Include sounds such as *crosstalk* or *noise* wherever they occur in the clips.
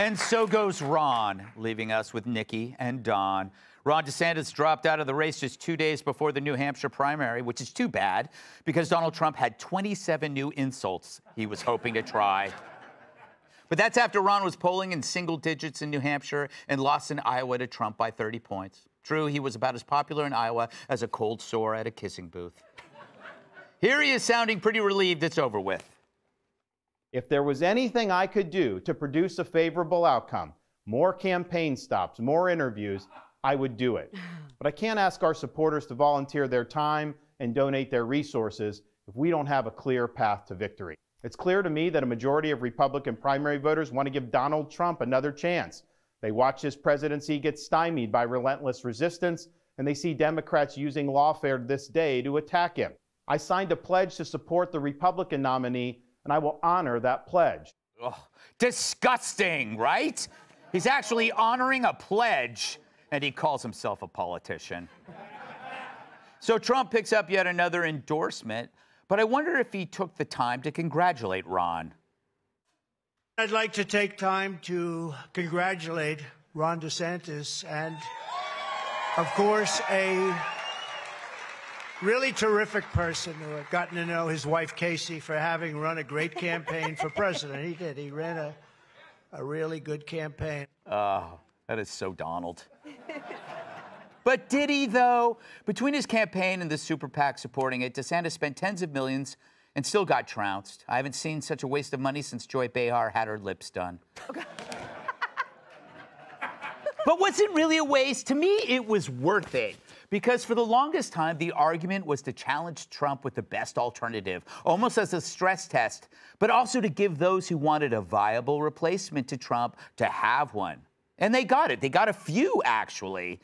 And so goes Ron, leaving us with Nikki and Don. Ron DeSantis dropped out of the race just two days before the New Hampshire primary, which is too bad because Donald Trump had 27 new insults he was hoping to try. But that's after Ron was polling in single digits in New Hampshire and lost in Iowa to Trump by 30 points. True, he was about as popular in Iowa as a cold sore at a kissing booth. Here he is sounding pretty relieved it's over with. If there was anything I could do to produce a favorable outcome, more campaign stops, more interviews, I would do it. *laughs* But I can't ask our supporters to volunteer their time and donate their resources if we don't have a clear path to victory. It's clear to me that a majority of Republican primary voters want to give Donald Trump another chance. They watch his presidency get stymied by relentless resistance, and they see Democrats using lawfare this day to attack him. I signed a pledge to support the Republican nominee, and I will honor that pledge. Ugh, disgusting, right? He's actually honoring a pledge, and he calls himself a politician. so Trump picks up yet another endorsement, but I wonder if he took the time to congratulate Ron. I'd like to take time to congratulate Ron DeSantis and, of course, a really terrific person who had gotten to know his wife Casey for having run a great campaign for president. He did. He ran a, a really good campaign. Oh, that is so Donald. but did he, though? Between his campaign and the super PAC supporting it, DeSantis spent tens of millions and still got trounced. I haven't seen such a waste of money since Joy Behar had her lips done. Okay. *laughs* but was it really a waste? To me, it was worth it. Because for the longest time, the argument was to challenge Trump with the best alternative, almost as a stress test, but also to give those who wanted a viable replacement to Trump to have one. And they got it. They got a few, actually.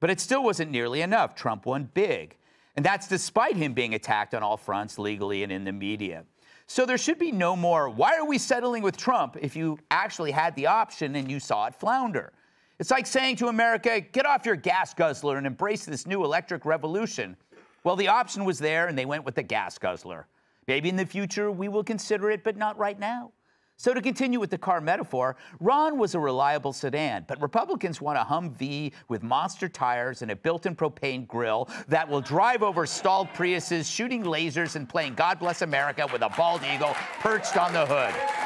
But it still wasn't nearly enough. Trump won big. And that's despite him being attacked on all fronts, legally and in the media. So there should be no more, why are we settling with Trump if you actually had the option and you saw it flounder? It's like saying to America, get off your gas guzzler and embrace this new electric revolution. Well, the option was there, and they went with the gas guzzler. Maybe in the future we will consider it, but not right now. So, to continue with the car metaphor, Ron was a reliable sedan, but Republicans want a Humvee with monster tires and a built in propane grill that will drive over stalled Priuses, shooting lasers and playing God Bless America with a bald eagle perched on the hood.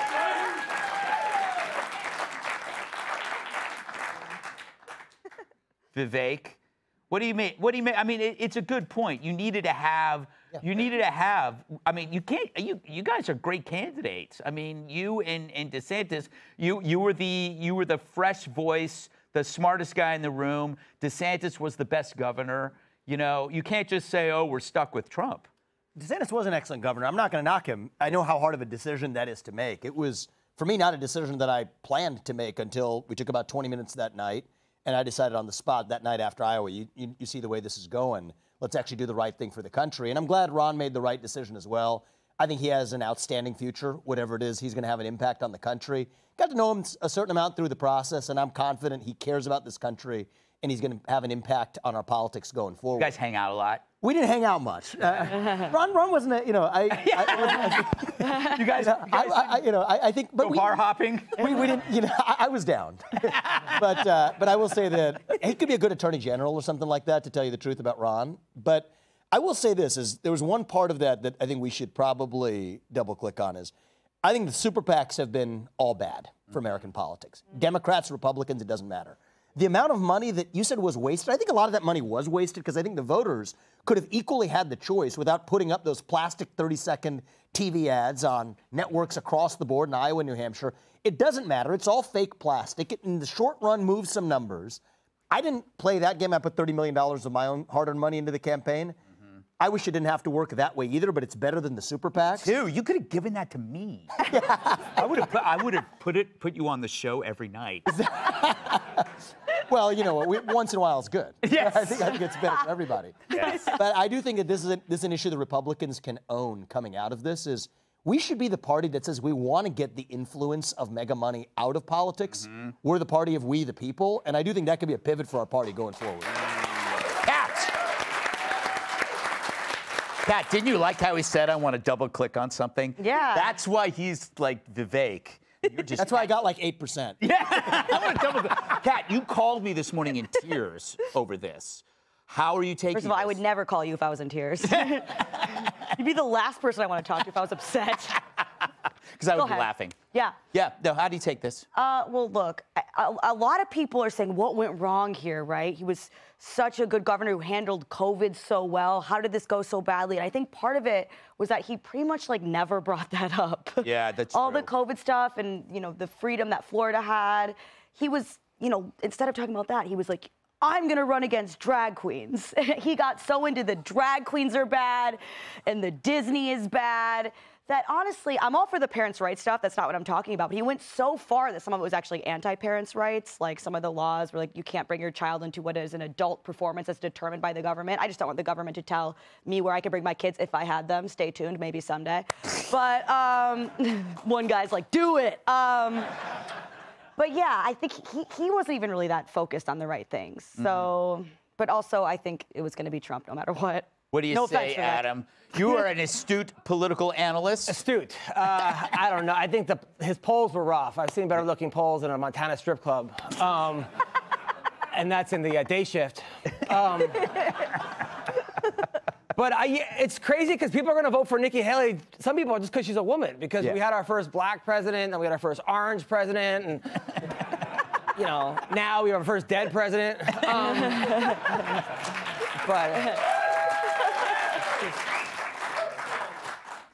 Vivek. What do you mean? What do you mean? I mean, it, it's a good point. You needed to have. Yeah. You needed to have. I mean, you can't. You you guys are great candidates. I mean, you and, and DeSantis. You you were the you were the fresh voice, the smartest guy in the room. DeSantis was the best governor. You know, you can't just say, "Oh, we're stuck with Trump." DeSantis was an excellent governor. I'm not going to knock him. I know how hard of a decision that is to make. It was for me not a decision that I planned to make until we took about 20 minutes that night and I decided on the spot that night after Iowa, you, you, you, see the way this is going. Let's actually do the right thing for the country. And I'm glad Ron made the right decision as well. I think he has an outstanding future, whatever it is. He's going to have an impact on the country. Got to know him a certain amount through the process, and I'm confident he cares about this country and he's going to have an impact on our politics going forward. You guys hang out a lot. We didn't hang out much. Uh, *laughs* Ron, Ron wasn't a, you know, I, I, *laughs* I you guys, *laughs* you, guys I, I, you know, I, I think, but we, bar hopping. We, we didn't, you know, I, was down, but uh, but I will say that he could be a good attorney general or something like that. To tell you the truth about Ron, but I will say this: is there was one part of that that I think we should probably double click on is, I think the super PACs have been all bad for American politics. Democrats, Republicans, it doesn't matter the amount of money that you said was wasted, I think a lot of that money was wasted because I think the voters could have equally had the choice without putting up those plastic 30 second TV ads on networks across the board in Iowa and New Hampshire. It doesn't matter. It's all fake plastic. It, in the short run, moves some numbers. I didn't play that game. I put $30 million of my own hard earned money into the campaign. Mm-hmm. I wish it didn't have to work that way either, but it's better than the super PACs. Dude, you could have given that to me. *laughs* I would have put, I would have put it put you on the show every night. *laughs* well, you know, we, once in a while it's good. *laughs* Yes. I think I think it's better for everybody. Yes. But I do think that this is a, this is an issue the Republicans can own coming out of this is we should be the party that says we want to get the influence of mega money out of politics. Mm-hmm. We're the party of we the people, and I do think that could be a pivot for our party going forward. Pat, didn't you like how he said, I want to double click on something? Yeah. That's why he's like Vivek. That's why I got like 8%. *laughs* Yeah. I want to double. Kat, you called me this morning in tears over this. How are you taking? First of all, I would never call you if I was in tears. *laughs* You'd be the last person I want to talk to if I was upset. *laughs* because I would Go be ahead. laughing. Yeah. Yeah. No. How do you take this? Uh, well, look, a, a- lot of people are saying what went wrong here, right? He was such a good governor who handled COVID so well. How did this go so badly? And I think part of it was that he pretty much like never *laughs* brought that up. Yeah, that's all the. COVID stuff and you know the freedom that Florida had. He was, you know, instead of talking about that, he was like. I'm gonna run against drag queens. *laughs* he got so into the drag queens are bad and the Disney is bad that honestly, I'm all for the parents' rights stuff. That's not what I'm talking about. But he went so far that some of it was actually anti-parents' rights. Like some of the laws were like you can't bring your child into what is an adult performance that's determined by the government. I just don't want the government to tell me where I can bring my kids if I had them. Stay tuned, maybe someday. But um, *laughs* one guy's like, do it. Um, but yeah, I think he, he wasn't even really that focused on the right things. So, but also I think it was going to be Trump no matter what. What do you No say. Adam? You are an astute political analyst. Astute. Uh, I don't know. I think the, his polls were rough. I've seen better looking polls in a Montana strip club. Um, and that's in the uh, day shift. Um, but I, it's crazy because people are going to vote for Nikki Haley. Some people just because she's a woman. Because Yeah. we had our first black president, and we had our first orange president, and you know now we have our first dead president. Um, but.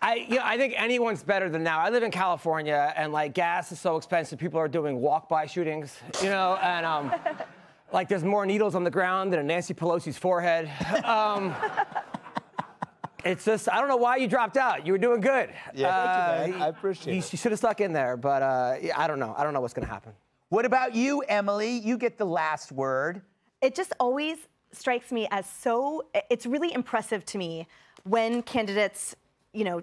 I, you know, I think anyone's better than now. I live in California, and like gas is so expensive. People are doing walk-by shootings, you know, and um, *laughs* like there's more needles on the ground than in Nancy Pelosi's forehead. *laughs* Um, it's just I don't know why you dropped out. You were doing good. Yeah, thank you, man. I appreciate you, it. You should have stuck in there, but uh, I don't know. I don't know what's gonna happen. What about you, Emily? You get the last word. it just always strikes me as so it's really impressive to me when candidates you know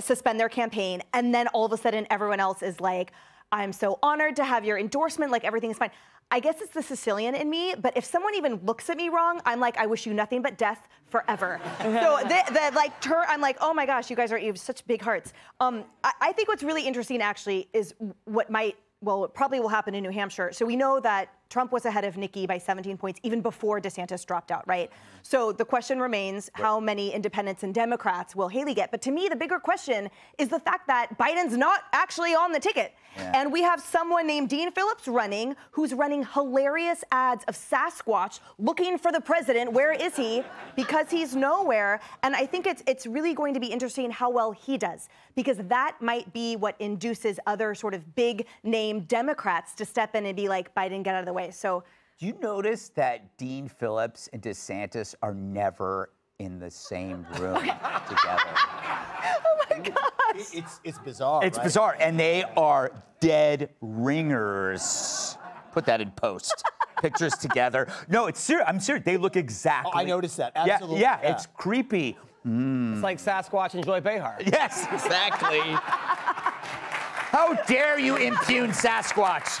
suspend their campaign and then all of a sudden everyone else is like i'm so honored to have your endorsement like everything's fine. I guess it's the sicilian in me but if someone even looks at me wrong i'm like i wish you nothing but death forever. *laughs* So the, the like turn i'm like oh my gosh you guys are you have such big hearts. Um, I, I think what's really interesting actually is what might well, it probably will happen in New Hampshire. So we know that Trump was ahead of Nikki by 17 points even before DeSantis dropped out, right? So the question remains how many independents and Democrats will Haley get? But to me, the bigger question is the fact that Biden's not actually on the ticket. And we have someone named Dean Phillips running who's running hilarious ads of Sasquatch looking for the president. Where is he? Because he's nowhere. And I think it's it's really going to be interesting how well he does because that might be what induces other sort of big name Democrats to step in and be like Biden get out of the way. So Do you notice that Dean Phillips and DeSantis are never in the same *laughs* room together? *laughs* Oh my gosh. It, it's, it's bizarre. It's right? bizarre, and they are dead ringers. Put that in post. *laughs* Pictures together. No, it's serious. I'm serious. They look exactly. Oh, I noticed that. Yeah, Absolutely. Yeah, Yeah. it's creepy. Mm. It's like Sasquatch and Joy Behar. Yes, exactly. How dare you impugn Sasquatch?